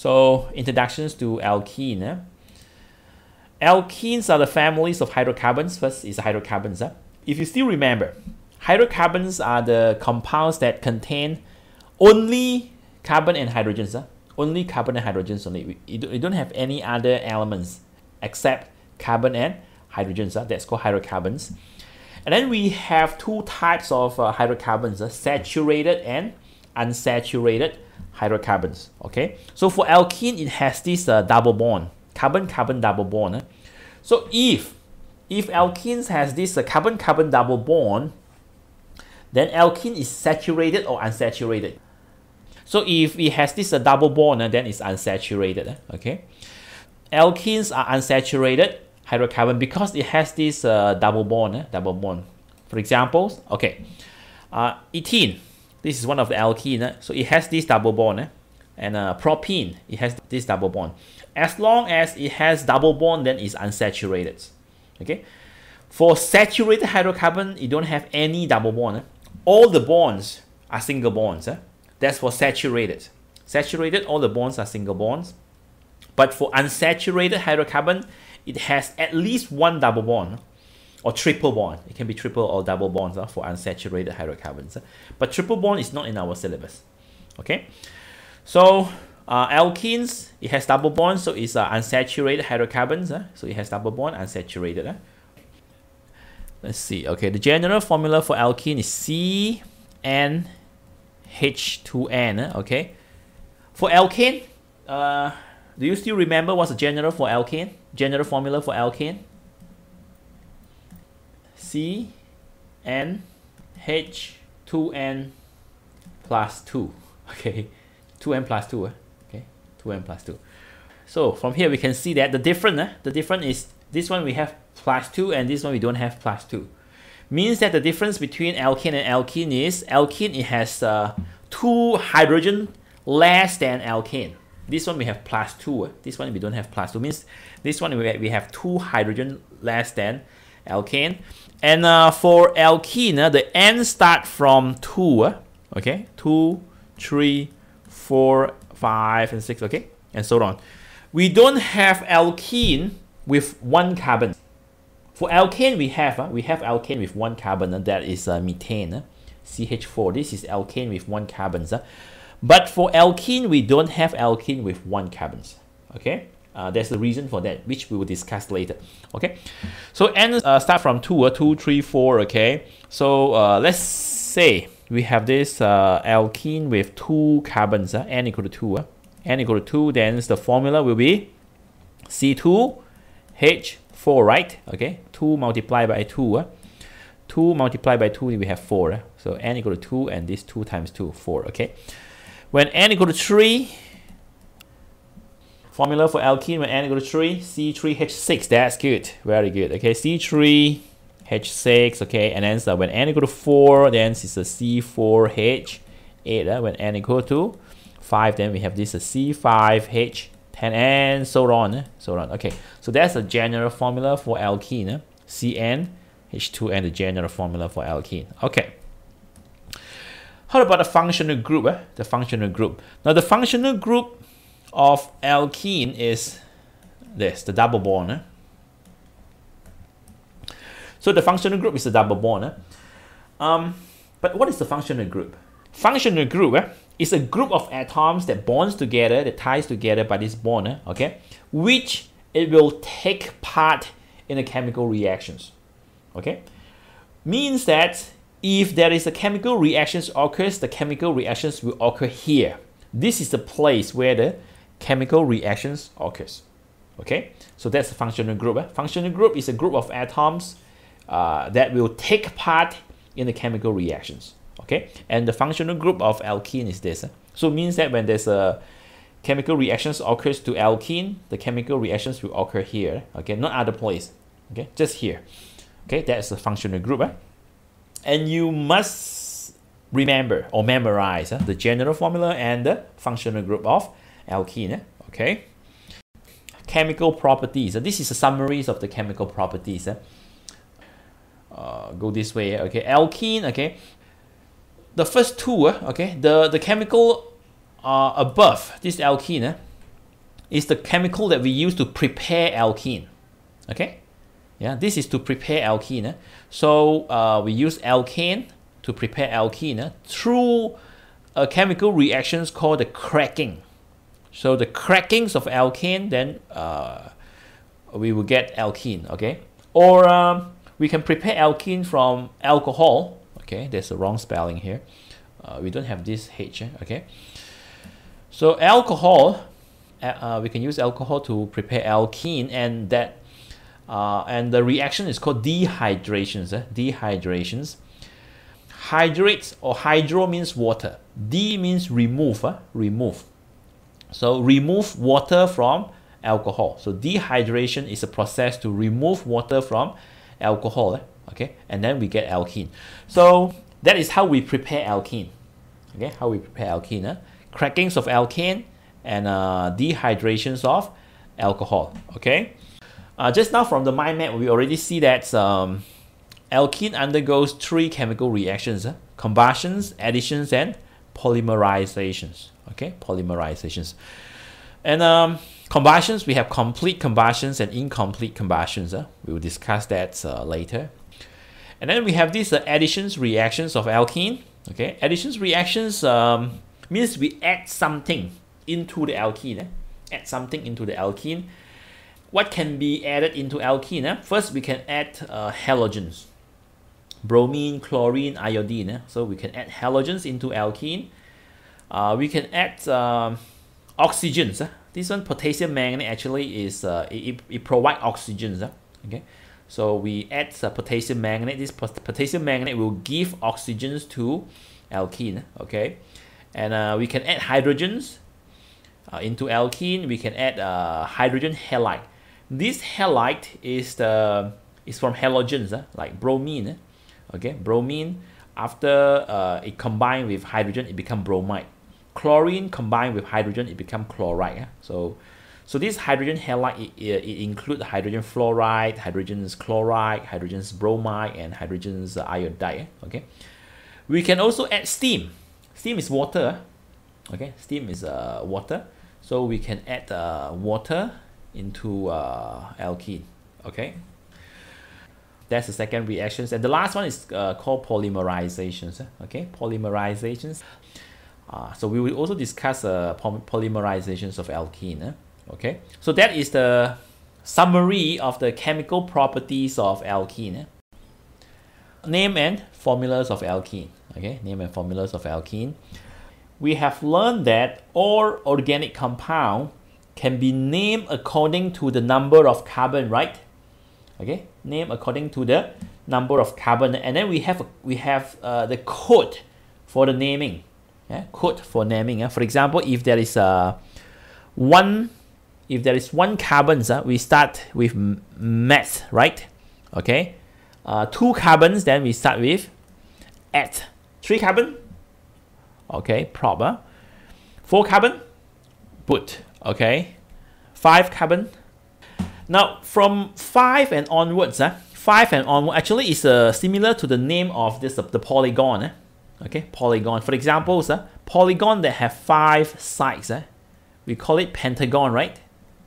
So introductions to alkene. Eh? Alkenes are the families of hydrocarbons. First is hydrocarbons. Eh? If you still remember, hydrocarbons are the compounds that contain only carbon and hydrogens. Eh? Only carbon and hydrogens only. You don't have any other elements except carbon and hydrogens. Uh, that's called hydrocarbons. And then we have two types of uh, hydrocarbons, saturated and unsaturated hydrocarbons. Okay, so for alkene, it has this uh, double bond, carbon-carbon double bond. Uh. So if if alkenes has this uh, carbon-carbon double bond, then alkene is saturated or unsaturated. So if it has this uh, double bond, uh, then it's unsaturated. Uh, okay, alkenes are unsaturated hydrocarbon because it has this uh, double bond, eh? double bond. For example, okay, uh, ethene, this is one of the alkene, eh? so it has this double bond, eh? and uh, propene, it has this double bond. As long as it has double bond, then it's unsaturated. Okay, for saturated hydrocarbon, you don't have any double bond. Eh? All the bonds are single bonds. Eh? That's for saturated. Saturated, all the bonds are single bonds. But for unsaturated hydrocarbon, it has at least one double bond or triple bond. It can be triple or double bonds uh, for unsaturated hydrocarbons. Uh. But triple bond is not in our syllabus. Okay, so uh, alkenes, it has double bond, so it's uh, unsaturated hydrocarbons. Uh, so it has double bond, unsaturated. Uh. Let's see. Okay, the general formula for alkene is C N H2N. Uh, okay, for alkane, uh, do you still remember what's the general for alkane? General formula for alkane? C N H 2N plus 2. Okay, 2N plus 2. Eh? Okay, 2N plus 2. So from here we can see that the difference, eh? the difference is this one we have plus 2 and this one we don't have plus 2. Means that the difference between alkane and alkene is alkene it has uh, two hydrogen less than alkane. This one we have plus 2. Eh? This one we don't have plus 2. Means this one we have 2 hydrogen less than alkane. And uh, for alkene, uh, the N start from 2. Uh, okay, 2, 3, 4, 5, and 6. Okay, and so on. We don't have alkene with one carbon. For alkane, we have uh, we have alkane with one carbon, uh, that is uh, methane, uh, CH4. This is alkane with one carbon. Uh. But for alkene, we don't have alkene with one carbons. Okay, uh, there's a reason for that, which we will discuss later. Okay, so n uh, start from two, uh, two, three, four. Okay, so uh, let's say we have this uh, alkene with two carbons, uh, n equal to two. Uh, n equal to two, then the formula will be C2H4, right? Okay, two multiplied by two. Uh, 2 multiplied by 2 we have 4 uh, so n equal to 2 and this 2 times 2 4 okay when n equal to 3, formula for alkene when n equal to 3, C3H6, that's good, very good, okay, C3H6, okay, and then so when n equal to 4, then it's a C4H8, uh, when n equal to 5, then we have this a C5H10, and so on, uh, so on, okay, so that's a general formula for alkene, uh, CN, H2N, the general formula for alkene, okay. How about the functional group? Eh? The functional group. Now the functional group of alkene is this, the double bond. Eh? So the functional group is the double bond. Eh? Um, but what is the functional group? Functional group eh, is a group of atoms that bonds together, that ties together by this bond, eh, okay, which it will take part in the chemical reactions. Okay, means that if there is a chemical reactions occurs, the chemical reactions will occur here. This is the place where the chemical reactions occurs. Okay, so that's the functional group. Eh? Functional group is a group of atoms uh, that will take part in the chemical reactions. Okay, and the functional group of alkene is this. Eh? So it means that when there's a chemical reactions occurs to alkene, the chemical reactions will occur here. Okay, not other place. Okay, just here. Okay, that's the functional group. Eh? And you must remember or memorize uh, the general formula and the functional group of alkene. Okay. Chemical properties. Uh, this is a summaries of the chemical properties. Uh. Uh, go this way. Okay. Alkene. Okay. The first two. Uh, okay. The the chemical uh, above this alkene. Is the chemical that we use to prepare alkene. Okay, yeah, this is to prepare alkene. Eh? So uh, we use alkane to prepare alkene eh? through a chemical reactions called the cracking. So the crackings of alkane, then uh, we will get alkene. Okay, or um, we can prepare alkene from alcohol. Okay, there's a wrong spelling here. Uh, we don't have this H. Eh? Okay, so alcohol, uh, uh, we can use alcohol to prepare alkene, and that uh, and the reaction is called dehydrations. Eh? Dehydrations. Hydrates or hydro means water. D means remove. Eh? Remove. So remove water from alcohol. So dehydration is a process to remove water from alcohol. Eh? Okay, and then we get alkene. So that is how we prepare alkene. Okay, how we prepare alkene. Eh? Crackings of alkane and uh, dehydrations of alcohol. Okay. Uh, just now from the mind map, we already see that um, alkene undergoes three chemical reactions, uh, combustions, additions, and polymerizations. Okay, polymerizations. And um, combustions, we have complete combustions and incomplete combustions. Uh. We will discuss that uh, later. And then we have these uh, additions reactions of alkene. Okay, additions reactions um, means we add something into the alkene. Eh? Add something into the alkene what can be added into alkene? Eh? First, we can add uh, halogens. Bromine, chlorine, iodine. Eh? So we can add halogens into alkene. Uh, we can add uh, oxygens. Eh? This one, potassium manganate, actually is uh, it, it provides oxygens. Eh? Okay, so we add uh, potassium manganate. This potassium manganate will give oxygens to alkene. Okay, and uh, we can add hydrogens uh, into alkene. We can add uh, hydrogen halide. This halide is the is from halogens, like bromine. Okay, bromine. After uh, it combined with hydrogen, it become bromide. Chlorine combined with hydrogen, it become chloride. Uh. So, so this hydrogen halide it, it includes hydrogen fluoride, hydrogen's chloride, hydrogen's bromide, and hydrogen's iodide. Uh, okay, we can also add steam. Steam is water. Okay, steam is uh, water. So we can add uh, water into uh, alkene. Okay, that's the second reactions, and the last one is uh, called polymerizations. Okay, polymerizations. Uh, so we will also discuss uh, polymerizations of alkene. Okay, so that is the summary of the chemical properties of alkene. Name and formulas of alkene. Okay, name and formulas of alkene. We have learned that all organic compound can be named according to the number of carbon, right? Okay, name according to the number of carbon, and then we have we have uh, the code for the naming. Yeah, code for naming. Uh. For example, if there is a uh, one, if there is one carbons, uh, we start with met, right? Okay, uh, two carbons, then we start with at. Three carbon, okay, proper. Four carbon, put okay five carbon now from five and onwards uh, five and onward actually is uh, similar to the name of this uh, the polygon uh, okay polygon. For example uh, polygon that have five sides uh, we call it pentagon right?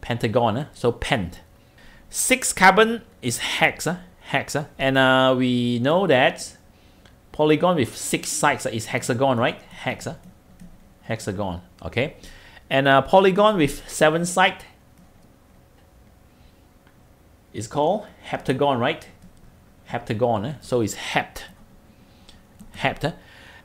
Pentagon uh, so pent. Six carbon is hex uh, hex uh, and uh, we know that polygon with six sides uh, is hexagon right? Hex uh, hexagon okay. And a polygon with seven sides is called heptagon, right? Heptagon, eh? so it's hept. Hept. Eh?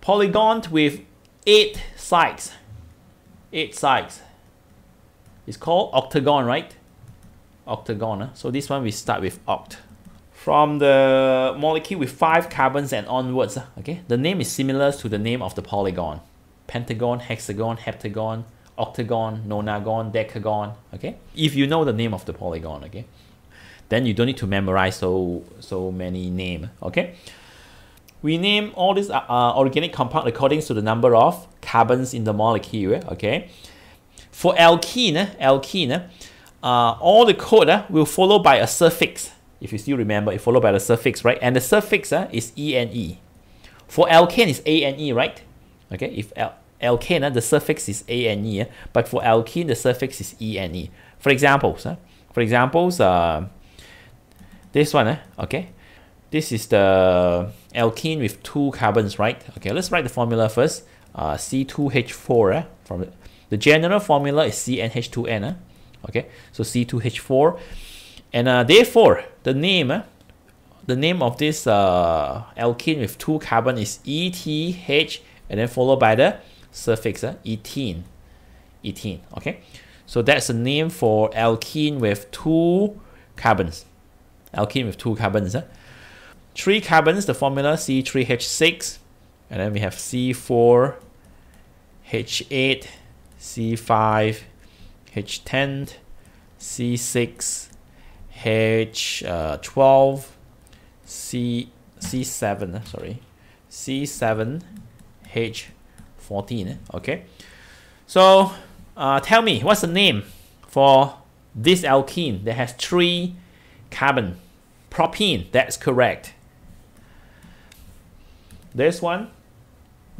Polygon with eight sides. Eight sides. It's called octagon, right? Octagon. Eh? So this one we start with oct. From the molecule with five carbons and onwards, eh? okay, the name is similar to the name of the polygon. Pentagon, hexagon, heptagon, octagon, nonagon, decagon, okay? If you know the name of the polygon, okay? Then you don't need to memorize so, so many name, okay? We name all these uh, uh, organic compound according to the number of carbons in the molecule, okay? For alkene, alkene, uh, all the code uh, will follow by a suffix. If you still remember, it followed by the suffix, right? And the suffix uh, is E and E. For alkane, it's E, right? Okay, if alkane, uh, the suffix is ane, uh, but for alkene, the suffix is E and E. For examples, uh, for examples, uh, this one, uh, okay, this is the alkene with two carbons, right? Okay, let's write the formula first. Uh, C2H4, uh, from the, general formula is CnH2n, uh, okay, so C2H4, and uh, therefore the name, uh, the name of this uh, alkene with two carbon is ETH, and then followed by the suffix uh, ethene, ethene, okay. So that's the name for alkene with two carbons, alkene with two carbons. Uh. Three carbons, the formula C3H6, and then we have C4, H8, C5, H10, C6, H12, C, C7, sorry, C7, H14, okay? So uh, tell me, what's the name for this alkene that has three carbon? Propene, that's correct. This one,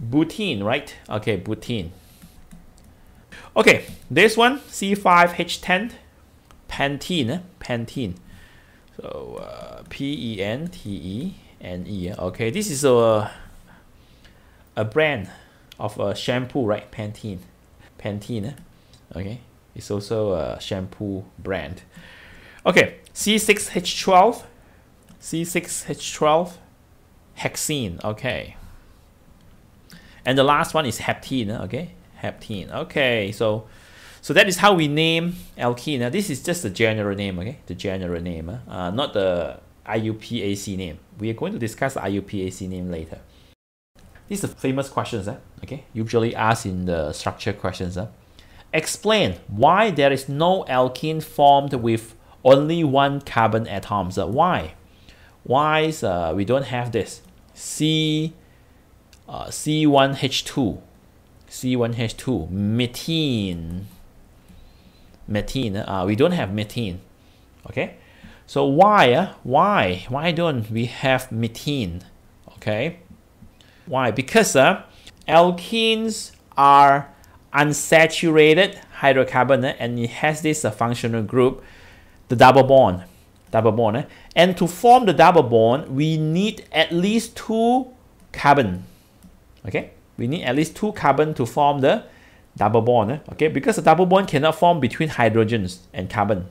butene, right? Okay, butene. Okay, this one, C5H10, pentene, eh? pentene. So, uh, P-E-N-T-E-N-E, eh? okay, this is a, a brand of a shampoo, right? Pantene, Pantene, eh? okay, it's also a shampoo brand. Okay, C6H12, C6H12, hexene, okay. And the last one is heptene, okay, heptene, okay. So, so that is how we name alkene. Now, this is just the general name, okay, the general name, uh, not the IUPAC name. We are going to discuss the IUPAC name later. These are famous questions, uh, okay, usually asked in the structure questions. Uh. Explain why there is no alkene formed with only one carbon atoms. Uh, why? Why uh, we don't have this? C, uh, C1H2, C1H2, methene, methene, uh, we don't have methene, okay? So why, uh, why, why don't we have methene, okay? Why? Because uh, alkenes are unsaturated hydrocarbon uh, and it has this uh, functional group, the double bond, double bond. Eh? And to form the double bond, we need at least two carbon. Okay, we need at least two carbon to form the double bond. Eh? Okay, because the double bond cannot form between hydrogens and carbon.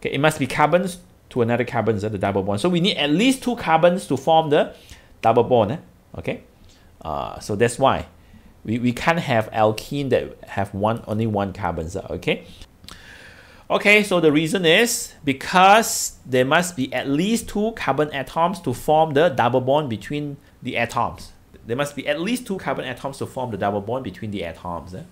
Okay, it must be carbons to another carbons at the double bond. So we need at least two carbons to form the double bond. Eh? Okay, uh, so that's why we, we can't have alkene that have one only one carbons. Okay, Okay, so the reason is because there must be at least two carbon atoms to form the double bond between the atoms. There must be at least two carbon atoms to form the double bond between the atoms. Eh?